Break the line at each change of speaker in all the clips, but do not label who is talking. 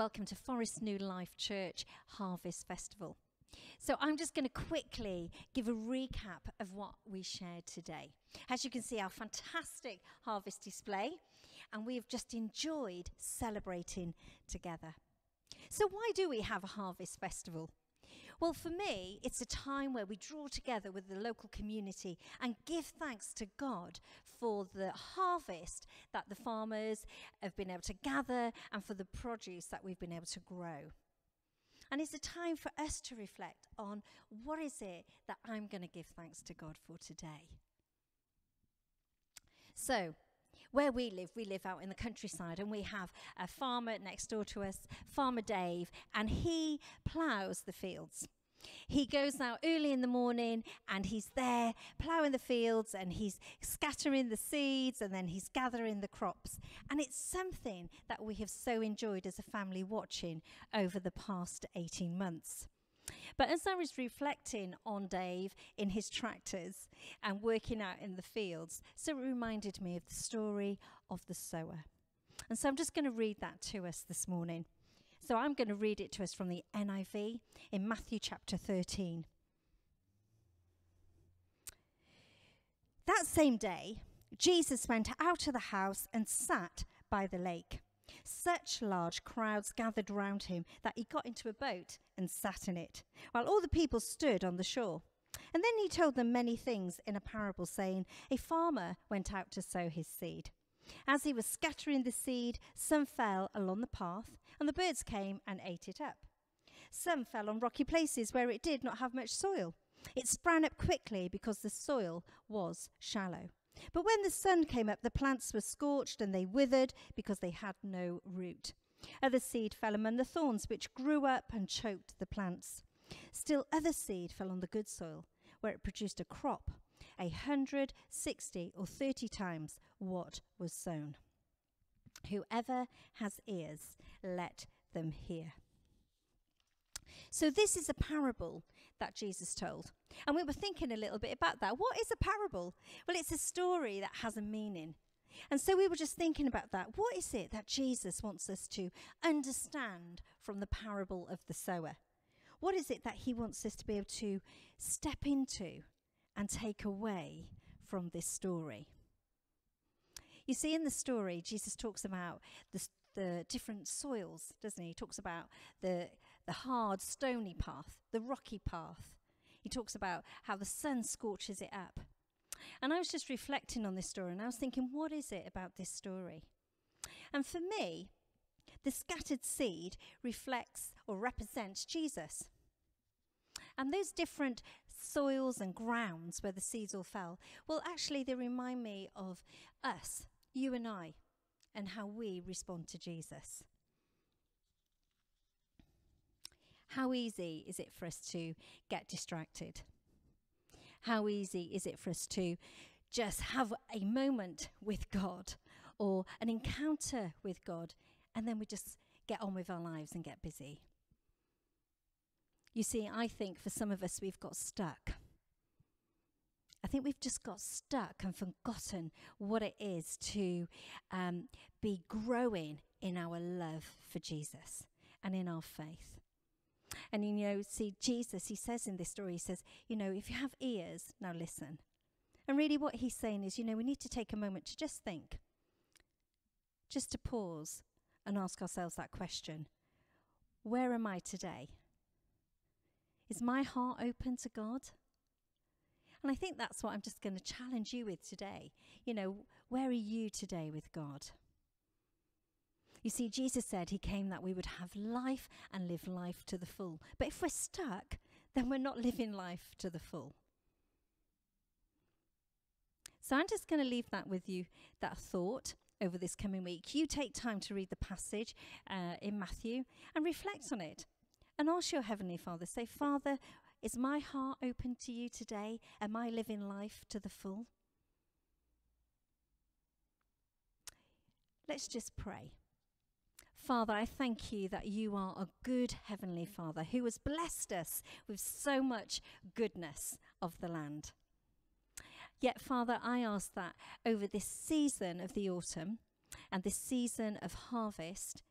welcome to Forest New Life Church Harvest Festival. So, I'm just going to quickly give a recap of what we shared today. As you can see, our fantastic harvest display, and we have just enjoyed celebrating together. So, why do we have a harvest festival? Well, for me, it's a time where we draw together with the local community and give thanks to God for the harvest that the farmers have been able to gather and for the produce that we've been able to grow. And it's a time for us to reflect on what is it that I'm going to give thanks to God for today. So, where we live, we live out in the countryside, and we have a farmer next door to us, Farmer Dave, and he ploughs the fields. He goes out early in the morning and he's there ploughing the fields and he's scattering the seeds and then he's gathering the crops. And it's something that we have so enjoyed as a family watching over the past 18 months. But as I was reflecting on Dave in his tractors and working out in the fields, so it reminded me of the story of the sower. And so I'm just going to read that to us this morning. So I'm going to read it to us from the NIV in Matthew chapter 13. That same day, Jesus went out of the house and sat by the lake. Such large crowds gathered round him that he got into a boat and sat in it, while all the people stood on the shore. And then he told them many things in a parable, saying, A farmer went out to sow his seed. As he was scattering the seed, some fell along the path, and the birds came and ate it up. Some fell on rocky places where it did not have much soil. It sprang up quickly because the soil was shallow. But when the sun came up, the plants were scorched and they withered because they had no root. Other seed fell among the thorns, which grew up and choked the plants. Still, other seed fell on the good soil, where it produced a crop, a hundred, sixty, or thirty times what was sown. Whoever has ears, let them hear. So, this is a parable that Jesus told. And we were thinking a little bit about that. What is a parable? Well, it's a story that has a meaning. And so we were just thinking about that. What is it that Jesus wants us to understand from the parable of the sower? What is it that he wants us to be able to step into and take away from this story? You see, in the story, Jesus talks about the, the different soils, doesn't he? He talks about the, the hard, stony path, the rocky path. He talks about how the sun scorches it up. And I was just reflecting on this story and I was thinking, what is it about this story? And for me, the scattered seed reflects or represents Jesus. And those different soils and grounds where the seeds all fell, well, actually, they remind me of us, you and I, and how we respond to Jesus. How easy is it for us to get distracted? How easy is it for us to just have a moment with God or an encounter with God and then we just get on with our lives and get busy? You see, I think for some of us, we've got stuck. I think we've just got stuck and forgotten what it is to um, be growing in our love for Jesus and in our faith. And you know, see, Jesus, he says in this story, he says, you know, if you have ears, now listen. And really, what he's saying is, you know, we need to take a moment to just think, just to pause and ask ourselves that question Where am I today? Is my heart open to God? And I think that's what I'm just going to challenge you with today. You know, where are you today with God? You see, Jesus said he came that we would have life and live life to the full. But if we're stuck, then we're not living life to the full. So I'm just going to leave that with you, that thought over this coming week. You take time to read the passage uh, in Matthew and reflect on it. And ask your Heavenly Father, say, Father, is my heart open to you today? Am I living life to the full? Let's just pray. Father, I thank you that you are a good Heavenly Father who has blessed us with so much goodness of the land. Yet, Father, I ask that over this season of the autumn and this season of harvest,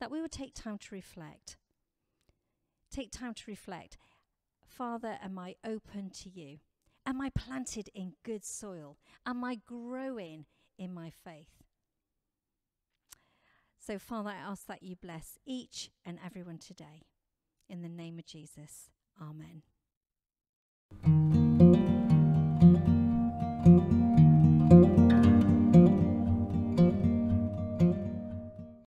that we would take time to reflect. Take time to reflect. Father, am I open to you? Am I planted in good soil? Am I growing in my faith? So, Father, I ask that you bless each and everyone today. In the name of Jesus, Amen.